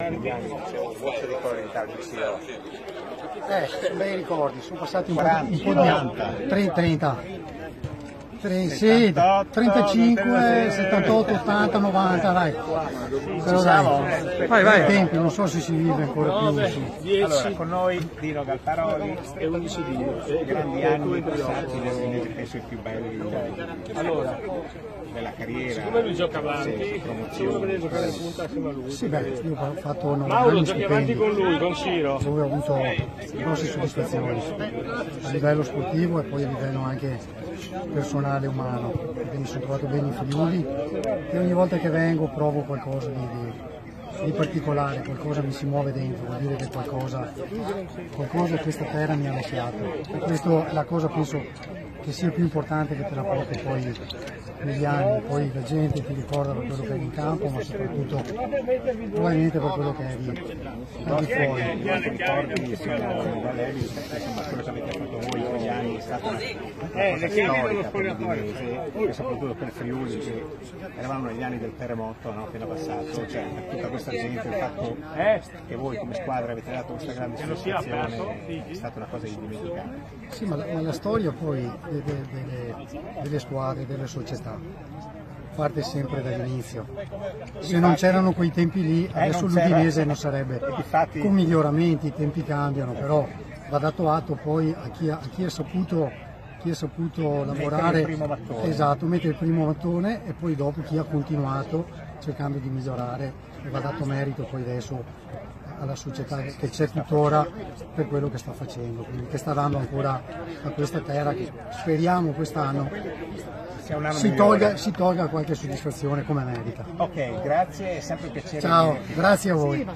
Eh, bei ricordi, sono passati un po', 40, un po' di anni. 30, 30. 30, sì, 78, 35, 78, 80, 90, dai. Però dai, Vai, ai tempi non so se si vive ancora più. Allora, con noi Dino Galparoli e 11 Dino. Grandi anni passati, nel- penso i più belli Allora, della carriera. siccome lui gioca avanti, giocare in punta assieme a lui. Sì, beh, io ho fatto 9 Mauro, giochi avanti con lui, con Ciro. dove ho avuto grosse soddisfazioni a livello sportivo e poi a livello anche personale e umano, perché mi sono trovato bene in Friuli e ogni volta che vengo provo qualcosa di, di- di particolare, qualcosa mi si muove dentro, vuol dire che qualcosa, qualcosa questa terra mi ha lasciato. E questo è la cosa penso che sia più importante che te la porti poi negli anni, poi la gente ti ricorda per quello che è in campo, ma soprattutto probabilmente per quello che di, è di fuori. Stata una cosa storica per l'Udinese e soprattutto per Friuli che eravamo negli anni del terremoto no, appena passato, cioè per tutta questa gente il fatto che voi come squadra avete dato questa grande soddisfazione è stata una cosa indimenticabile. Sì, ma la, ma la storia poi de- de- delle, delle squadre, delle società, parte sempre dall'inizio. Se non c'erano quei tempi lì, adesso non c'era. l'Udinese non sarebbe. Con miglioramenti, i tempi cambiano, però va dato atto poi a chi ha, a chi ha saputo, chi ha saputo lavorare, il primo mattone. esatto, mettere il primo mattone e poi dopo chi ha continuato cercando di migliorare e va dato merito poi adesso alla società che c'è tuttora per quello che sta facendo, quindi che sta dando ancora a questa terra che speriamo quest'anno si tolga, si tolga qualche soddisfazione come merita. Ok, grazie, è sempre un piacere. Ciao, grazie a voi.